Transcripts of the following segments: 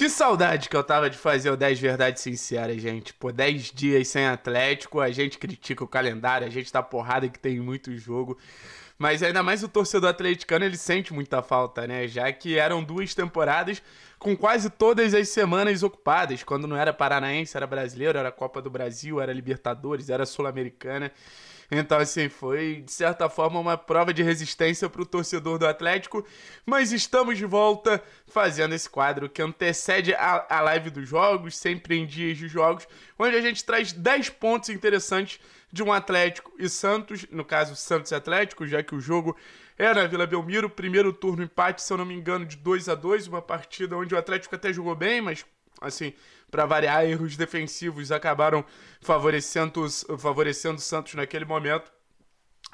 Que saudade que eu tava de fazer o 10 Verdades Sinceras, gente. Pô, 10 dias sem Atlético, a gente critica o calendário, a gente tá porrada que tem muito jogo. Mas ainda mais o torcedor atleticano, ele sente muita falta, né? Já que eram duas temporadas com quase todas as semanas ocupadas. Quando não era paranaense, era brasileiro, era Copa do Brasil, era Libertadores, era Sul-Americana. Então, assim, foi de certa forma uma prova de resistência para o torcedor do Atlético. Mas estamos de volta fazendo esse quadro que antecede a, a live dos jogos, sempre em dias de jogos, onde a gente traz 10 pontos interessantes de um Atlético e Santos, no caso Santos e Atlético, já que o jogo é na Vila Belmiro, primeiro turno empate, se eu não me engano, de 2 a 2 uma partida onde o Atlético até jogou bem, mas assim, para variar, erros defensivos acabaram favorecendo, favorecendo o Santos naquele momento.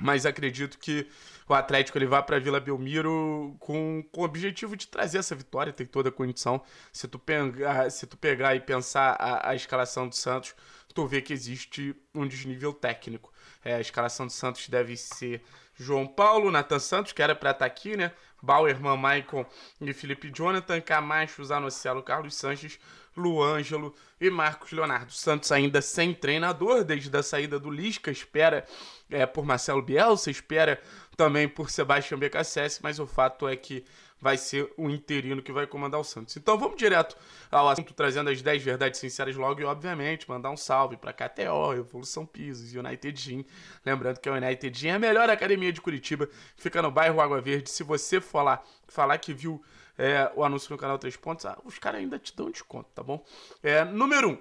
Mas acredito que o Atlético ele vai para Vila Belmiro com, com o objetivo de trazer essa vitória, tem toda a condição. Se tu pegar, se tu pegar e pensar a, a escalação do Santos, tu vê que existe um desnível técnico. É, a escalação do Santos deve ser João Paulo, Nathan Santos, que era para estar tá aqui, né? Bauerman, Maicon e Felipe Jonathan, Camacho, Zanocelo, Carlos Sanches, Luângelo e Marcos Leonardo. Santos ainda sem treinador, desde a saída do Lisca, espera é, por Marcelo Bielsa, espera também por Sebastião BKSS, mas o fato é que vai ser o interino que vai comandar o Santos. Então vamos direto ao assunto, trazendo as 10 verdades sinceras logo e, obviamente, mandar um salve para KTO, Evolução Pisos United Gym. Lembrando que a United Gym é a melhor academia de Curitiba, fica no bairro Água Verde. Se você for lá falar que viu é, o anúncio no canal 3 Pontos, ah, os caras ainda te dão desconto, tá bom? É, número 1. Um,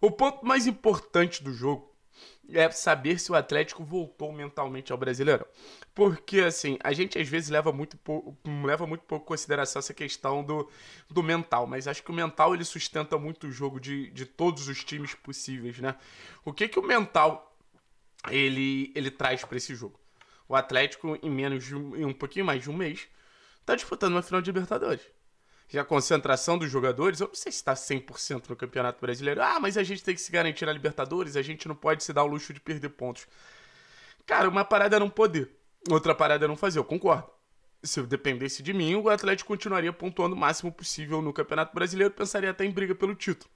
o ponto mais importante do jogo é saber se o Atlético voltou mentalmente ao Brasileirão. Porque, assim, a gente às vezes leva muito, pouco, leva muito pouco em consideração essa questão do, do mental, mas acho que o mental ele sustenta muito o jogo de, de todos os times possíveis, né? O que que o mental ele, ele traz para esse jogo? O Atlético, em menos de um, em um pouquinho mais de um mês, tá disputando uma final de Libertadores. E a concentração dos jogadores, eu não sei se está 100% no Campeonato Brasileiro. Ah, mas a gente tem que se garantir na Libertadores, a gente não pode se dar o luxo de perder pontos. Cara, uma parada é não poder, outra parada é não fazer, eu concordo. Se dependesse de mim, o Atlético continuaria pontuando o máximo possível no Campeonato Brasileiro, pensaria até em briga pelo título.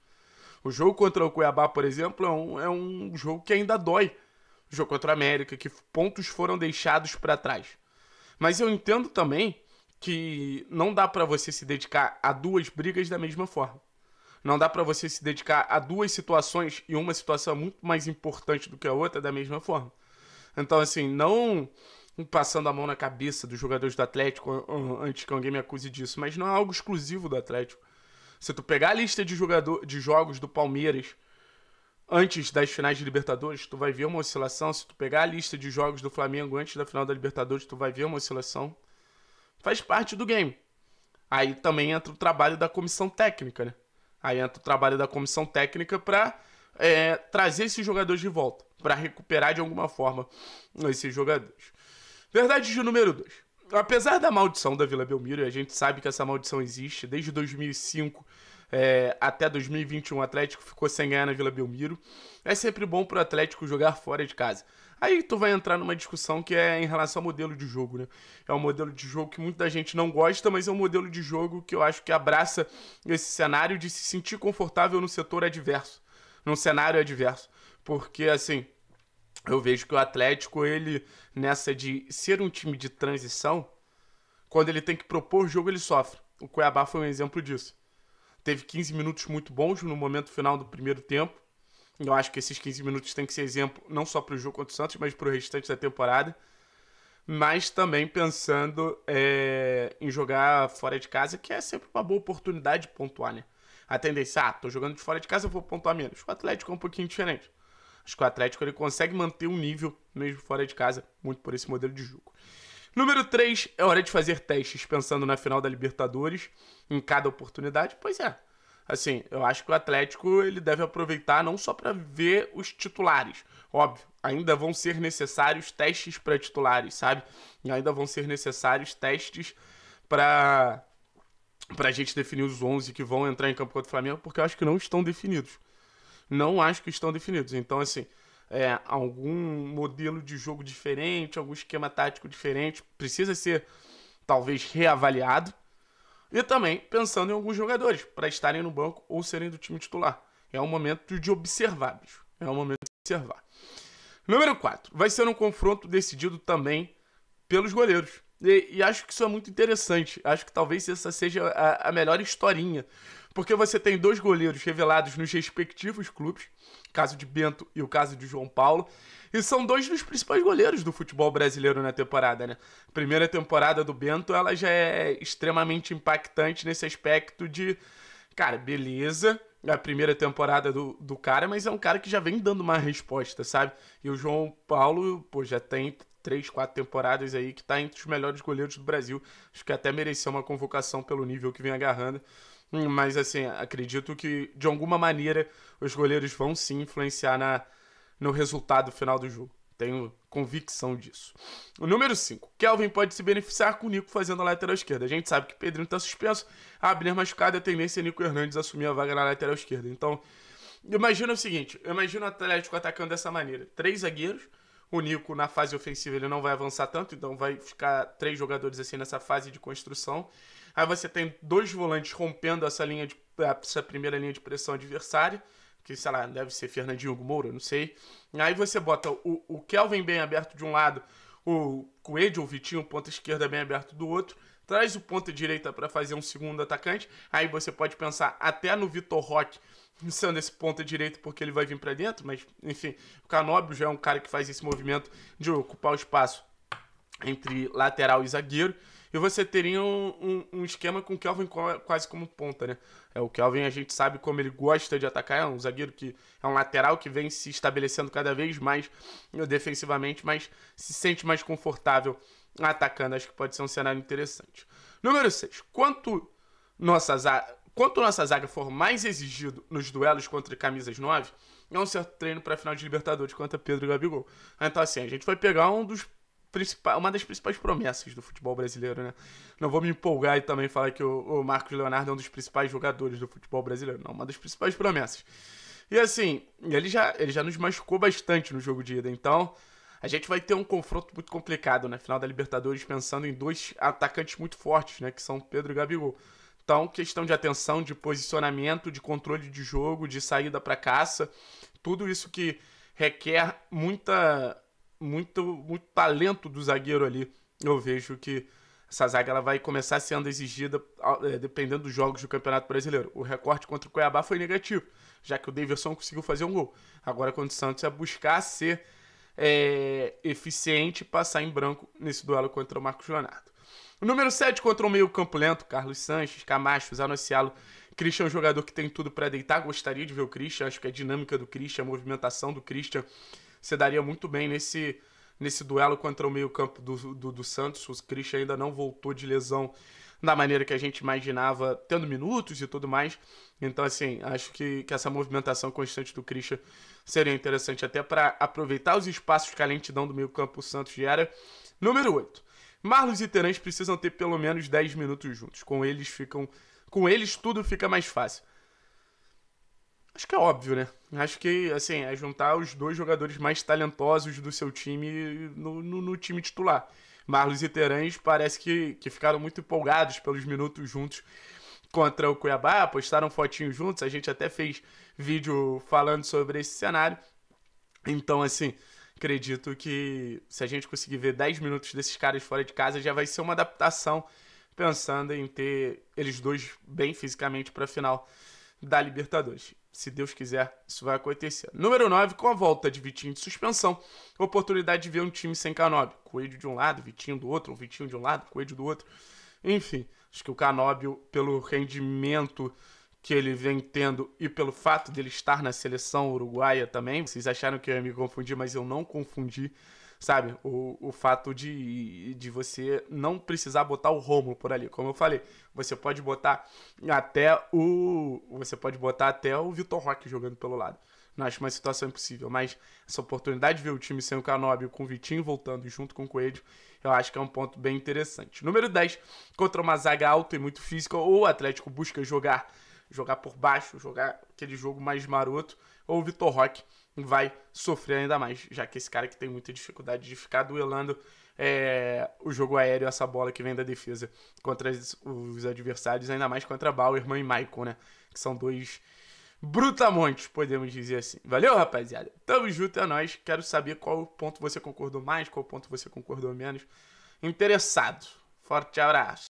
O jogo contra o Cuiabá, por exemplo, é um, é um jogo que ainda dói. O jogo contra o América, que pontos foram deixados para trás. Mas eu entendo também que não dá para você se dedicar a duas brigas da mesma forma. Não dá para você se dedicar a duas situações e uma situação muito mais importante do que a outra da mesma forma. Então, assim, não passando a mão na cabeça dos jogadores do Atlético antes que alguém me acuse disso, mas não é algo exclusivo do Atlético. Se tu pegar a lista de, jogador, de jogos do Palmeiras antes das finais de Libertadores, tu vai ver uma oscilação. Se tu pegar a lista de jogos do Flamengo antes da final da Libertadores, tu vai ver uma oscilação faz parte do game. Aí também entra o trabalho da comissão técnica, né? Aí entra o trabalho da comissão técnica para é, trazer esses jogadores de volta, para recuperar de alguma forma esses jogadores. Verdade de número 2. Apesar da maldição da Vila Belmiro, e a gente sabe que essa maldição existe desde 2005 é, até 2021, o Atlético ficou sem ganhar na Vila Belmiro. É sempre bom para o Atlético jogar fora de casa. Aí tu vai entrar numa discussão que é em relação ao modelo de jogo, né? É um modelo de jogo que muita gente não gosta, mas é um modelo de jogo que eu acho que abraça esse cenário de se sentir confortável no setor adverso, num cenário adverso. Porque, assim, eu vejo que o Atlético, ele, nessa de ser um time de transição, quando ele tem que propor jogo, ele sofre. O Cuiabá foi um exemplo disso. Teve 15 minutos muito bons no momento final do primeiro tempo. Eu acho que esses 15 minutos tem que ser exemplo não só para o jogo contra o Santos, mas para o restante da temporada. Mas também pensando é, em jogar fora de casa, que é sempre uma boa oportunidade de pontuar, né? A tendência, ah, tô jogando de fora de casa, eu vou pontuar menos. O Atlético é um pouquinho diferente. Acho que o Atlético ele consegue manter um nível mesmo fora de casa, muito por esse modelo de jogo. Número 3, é hora de fazer testes pensando na final da Libertadores, em cada oportunidade. Pois é, assim, eu acho que o Atlético ele deve aproveitar não só para ver os titulares, óbvio, ainda vão ser necessários testes para titulares, sabe? E ainda vão ser necessários testes para para a gente definir os 11 que vão entrar em campo contra o Flamengo, porque eu acho que não estão definidos. Não acho que estão definidos. Então, assim, é, algum modelo de jogo diferente, algum esquema tático diferente, precisa ser talvez reavaliado E também pensando em alguns jogadores para estarem no banco ou serem do time titular. É um momento de observar, bicho. É um momento de observar. Número 4. Vai ser um confronto decidido também pelos goleiros. E, e, acho que isso é muito interessante. Acho que talvez essa seja a, a melhor historinha. Porque você tem dois goleiros revelados nos respectivos clubes, o caso de Bento e o caso de João Paulo, e são dois dos principais goleiros do futebol brasileiro na temporada, né? A primeira temporada do Bento, ela já é extremamente impactante nesse aspecto de, cara, beleza, é a primeira temporada do, do cara, mas é um cara que já vem dando uma resposta, sabe? E o João Paulo, pô, já tem três, quatro temporadas aí que tá entre os melhores goleiros do Brasil. Acho que até mereceu uma convocação pelo nível que vem agarrando. Hum, mas, assim, acredito que, de alguma maneira, os goleiros vão sim influenciar na, no resultado final do jogo. Tenho convicção disso. O número 5. Kelvin pode se beneficiar com o Nico fazendo a lateral esquerda. A gente sabe que Pedrinho está suspenso. Abner machucado, a tendência é Nico Hernandes assumir a vaga na lateral esquerda. Então, imagina o seguinte. Imagina o Atlético atacando dessa maneira. Três zagueiros. O Nico, na fase ofensiva, ele não vai avançar tanto. Então, vai ficar três jogadores assim nessa fase de construção. Aí você tem dois volantes rompendo essa linha de, essa primeira linha de pressão adversária que sei lá, deve ser Fernandinho Moura, não sei. Aí você bota o, o Kelvin bem aberto de um lado, o Coelho ou Vitinho, ponta esquerda bem aberto do outro, traz o ponta direita para fazer um segundo atacante. Aí você pode pensar até no Vitor Roque sendo esse ponta direito porque ele vai vir para dentro, mas enfim, o Canóbio já é um cara que faz esse movimento de ocupar o espaço entre lateral e zagueiro. E você teria um, um, um esquema com o Kelvin quase como ponta, né? É, o Kelvin a gente sabe como ele gosta de atacar, é um zagueiro que é um lateral que vem se estabelecendo cada vez mais defensivamente, mas se sente mais confortável atacando. Acho que pode ser um cenário interessante. Número 6. Quanto nossa zaga, quanto nossa zaga for mais exigido nos duelos contra camisas 9, é um certo treino para final de Libertadores contra Pedro e Gabigol. Então, assim, a gente vai pegar um dos uma das principais promessas do futebol brasileiro, né? Não vou me empolgar e também falar que o, o Marcos Leonardo é um dos principais jogadores do futebol brasileiro, não, uma das principais promessas. E assim, ele já, ele já nos machucou bastante no jogo de ida, então a gente vai ter um confronto muito complicado na final da Libertadores, pensando em dois atacantes muito fortes, né? Que são Pedro e Gabigol. Então, questão de atenção, de posicionamento, de controle de jogo, de saída para caça, tudo isso que requer muita muito, muito talento do zagueiro ali. Eu vejo que essa zaga ela vai começar sendo exigida é, dependendo dos jogos do Campeonato Brasileiro. O recorte contra o Cuiabá foi negativo, já que o Davidson conseguiu fazer um gol. Agora, contra o Santos, é buscar ser é, eficiente passar em branco nesse duelo contra o Marcos Leonardo. O número 7 contra o meio campo lento, Carlos Sanches, Camacho, Zanocialo. Christian é um jogador que tem tudo para deitar. Gostaria de ver o Christian. Acho que a dinâmica do Christian, a movimentação do Christian se daria muito bem nesse, nesse duelo contra o meio-campo do, do, do, Santos. O Christian ainda não voltou de lesão da maneira que a gente imaginava, tendo minutos e tudo mais. Então, assim, acho que, que essa movimentação constante do Christian seria interessante até para aproveitar os espaços que a lentidão do meio-campo Santos gera. Número 8. Marlos e Terãs precisam ter pelo menos 10 minutos juntos. Com eles ficam. Com eles tudo fica mais fácil. Acho que é óbvio, né? Acho que, assim, é juntar os dois jogadores mais talentosos do seu time no, no, no time titular. Marlos e Terãs parece que, que ficaram muito empolgados pelos minutos juntos contra o Cuiabá, postaram fotinhos juntos, a gente até fez vídeo falando sobre esse cenário. Então, assim, acredito que se a gente conseguir ver 10 minutos desses caras fora de casa, já vai ser uma adaptação pensando em ter eles dois bem fisicamente para a final da Libertadores. Se Deus quiser, isso vai acontecer. Número 9, com a volta de Vitinho de suspensão, oportunidade de ver um time sem Canóbio. Coelho de um lado, Vitinho do outro, um Vitinho de um lado, Coelho do outro. Enfim, acho que o Canóbio, pelo rendimento que ele vem tendo e pelo fato dele estar na seleção uruguaia também, vocês acharam que eu ia me confundir, mas eu não confundi sabe? O, o fato de, de você não precisar botar o Romulo por ali. Como eu falei, você pode botar até o. Você pode botar até o Vitor Roque jogando pelo lado. Não acho uma situação impossível, mas essa oportunidade de ver o time sem o Canóbio com o Vitinho voltando junto com o Coelho, eu acho que é um ponto bem interessante. Número 10, contra uma zaga alta e muito física, ou o Atlético busca jogar jogar por baixo, jogar aquele jogo mais maroto, ou o Vitor Roque vai sofrer ainda mais, já que esse cara que tem muita dificuldade de ficar duelando é, o jogo aéreo, essa bola que vem da defesa contra os, os adversários, ainda mais contra Bauerman e Michael, né? Que são dois brutamontes, podemos dizer assim. Valeu, rapaziada? Tamo junto, é nóis. Quero saber qual ponto você concordou mais, qual ponto você concordou menos. Interessado. Forte abraço.